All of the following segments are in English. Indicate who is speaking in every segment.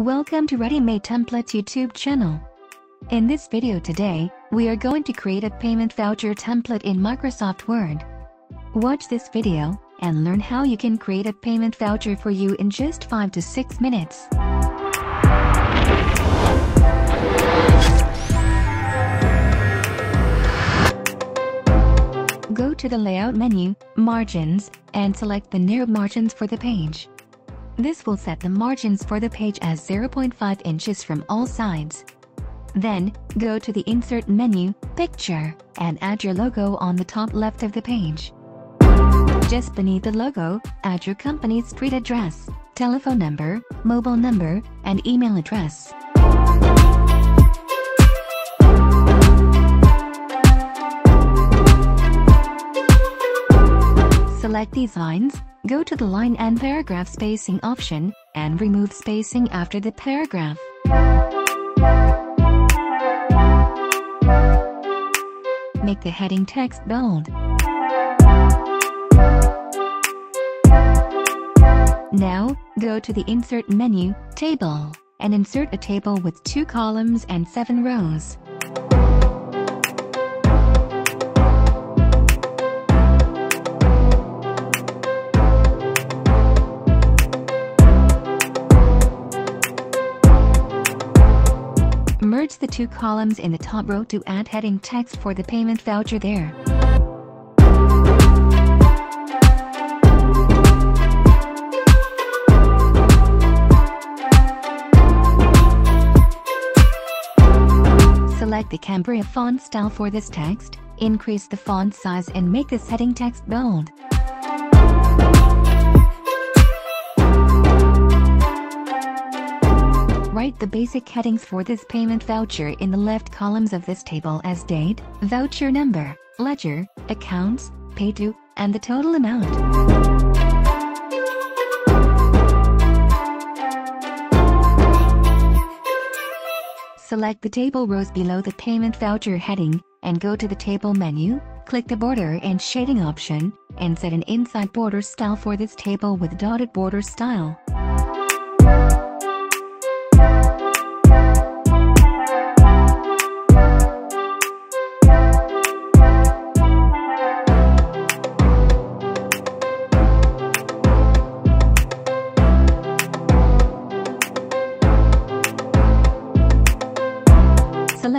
Speaker 1: Welcome to Ready Made Templates YouTube channel. In this video today, we are going to create a payment voucher template in Microsoft Word. Watch this video and learn how you can create a payment voucher for you in just 5 to 6 minutes. Go to the Layout menu, Margins, and select the narrow margins for the page. This will set the margins for the page as 0.5 inches from all sides. Then, go to the Insert menu, Picture, and add your logo on the top left of the page. Just beneath the logo, add your company's street address, telephone number, mobile number, and email address. Select these lines, go to the line and paragraph spacing option, and remove spacing after the paragraph. Make the heading text bold. Now, go to the Insert menu, Table, and insert a table with two columns and seven rows. Merge the two columns in the top row to add heading text for the payment voucher there. Select the Cambria font style for this text, increase the font size and make this heading text bold. Write the basic headings for this payment voucher in the left columns of this table as date, voucher number, ledger, accounts, pay to, and the total amount. Select the table rows below the payment voucher heading, and go to the table menu, click the border and shading option, and set an inside border style for this table with dotted border style.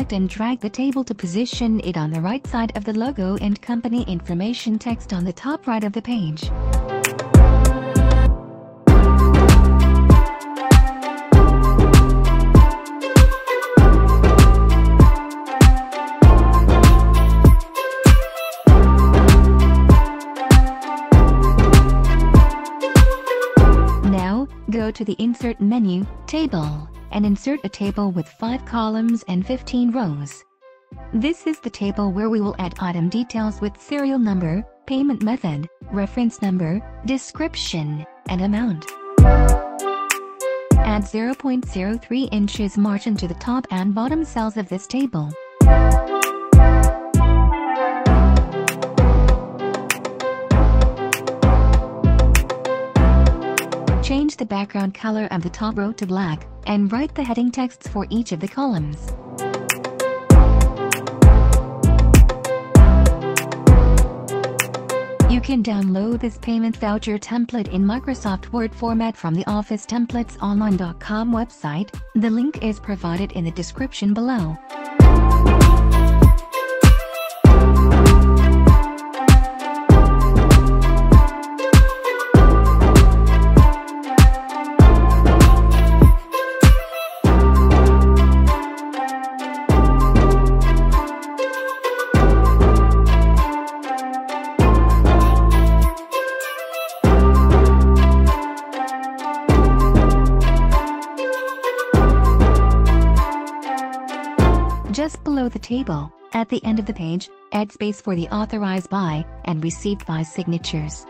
Speaker 1: Select and drag the table to position it on the right side of the logo and company information text on the top right of the page. Now, go to the Insert menu, Table, and insert a table with 5 columns and 15 rows. This is the table where we will add item details with serial number, payment method, reference number, description, and amount. Add 0.03 inches margin to the top and bottom cells of this table. Change the background color of the top row to black, and write the heading texts for each of the columns. You can download this payment voucher template in Microsoft Word format from the OfficeTemplatesOnline.com website. The link is provided in the description below. Just below the table, at the end of the page, add space for the authorized by and received by signatures.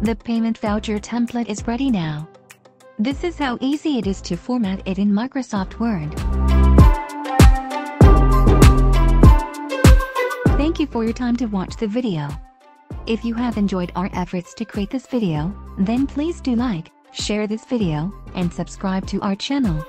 Speaker 1: The payment voucher template is ready now. This is how easy it is to format it in Microsoft Word. Thank you for your time to watch the video. If you have enjoyed our efforts to create this video, then please do like, share this video, and subscribe to our channel.